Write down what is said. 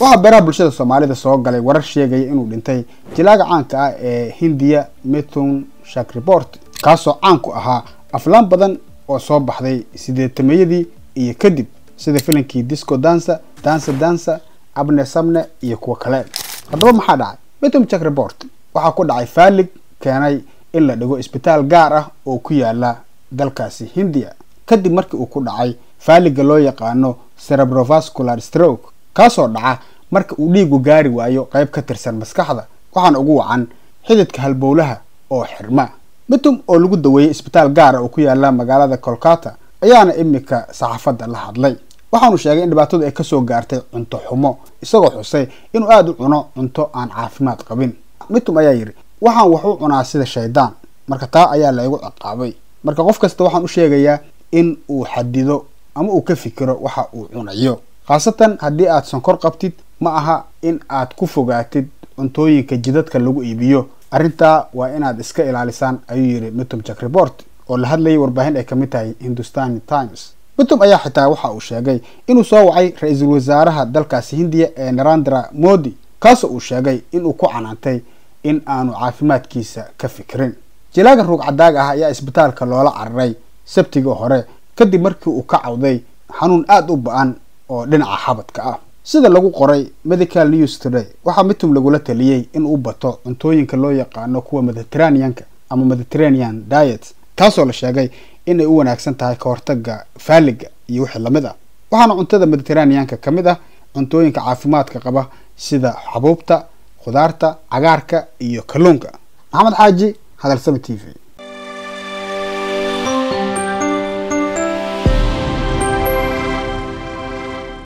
waxaa beeraha bulshada soomaalida soo galay warar sheegaya inuu dhintay jilaaga caanka ah ee hindiya mithun shakribort kaasoo caan ku ahaa aflaan badan oo soo baxday sideetamayadii iyo kadib sida filankii disco dansa dansa dansa abne sabne iyo kuwa kale. Haddaba maxaa dhacay? Mithun shakribort waxaa ku dhacay faalig keenay in la dhigo isbitaal gaar ah oo ku yaalla dalkaasi hindiya. Kadib markii uu ku dhacay faaliga loo yaqaano cerebrovascular stroke kaasoo dhaca marka uu dhiigu gaari waayo qayb ka tirsan maskaxda. Waxaana ugu wacan xididka halbowlaha oo xirma. Mitum oo lagu daweeyey isbitaal gaara oo ku yaalla magaalada kolkata ayaana imika saxaafadda la hadlay. Waxaanu sheegay in dhibaatadu ay ka soo gaartay cunto xumo isagoo xusay inuu aada u cuno cunto aan caafimaad qabin. Mitum ayaa yidhi waxaan wax u cunaa sida shaydaan. Marka taa ayaa la igu ciqaabay marka qof kasta waxaan u sheegayaa in uu xadido ama uu ka fikiro waxa uu cunayo khaasatan haddii aad sonkor qabtid ma aha in aad ku fogaatid cuntooyinka jidadka lagu iibiyo. Arrintaa waa inaad iska ilaalisaan ayuu yidhi mitum jack report oo la hadlayay warbaahin ay ka mid tahay hindustani times. Mitum ayaa xitaa waxa uu sheegay inuu soo wacay ra'iisul wasaaraha dalkaasi hindiya ee narandra modi kaasoo uu sheegay inuu ku canaantay in aanu caafimaadkiisa ka fikirin. Jilaagan ruug cadaag ah ayaa isbitaalka loola cararay sabtigii hore kadib markii uu ka cawday xanuun aada u ba'an oo dhinaca xabadka ah. Sida lagu qoray medical news today waxaa mitum lagula taliyey in uu bato cuntooyinka loo yaqaano kuwa mediterraneanka ama mediterranean diet taasoo la sheegay inay u wanaagsan tahay ka hortaga faaliga iyo wixii la mid ah. Waxaana cuntada mediterraneanka ka mid ah cuntooyinka caafimaadka qaba sida xabuubta khudaarta cagaarka iyo kalluunka. Maxamed xaaji hadalsami t v